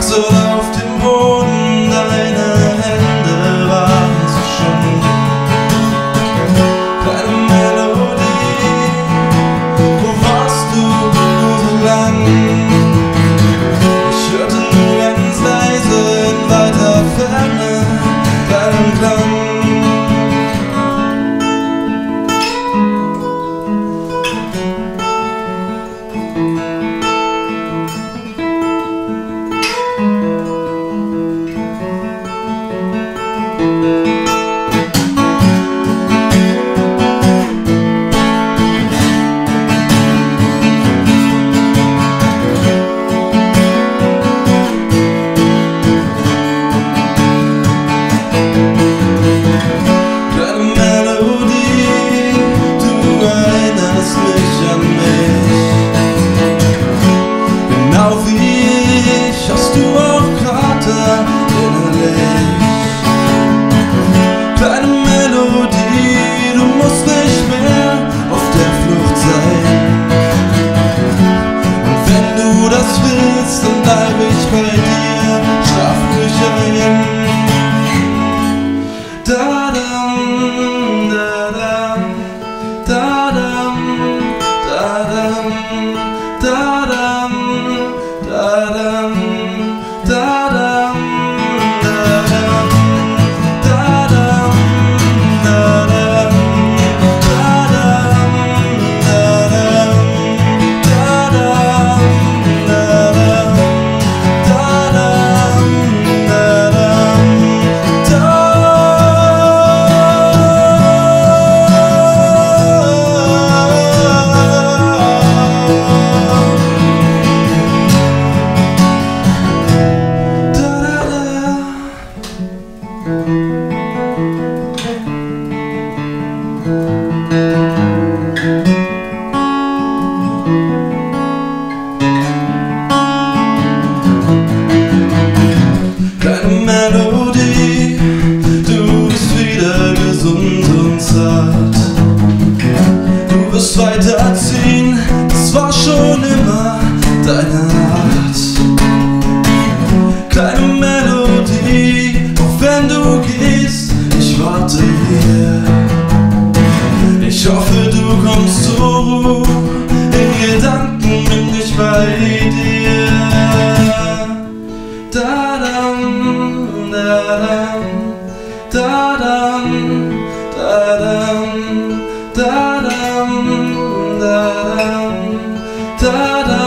So. Bleib da-dum, da-dum, da-dum, da-dum. da-dum.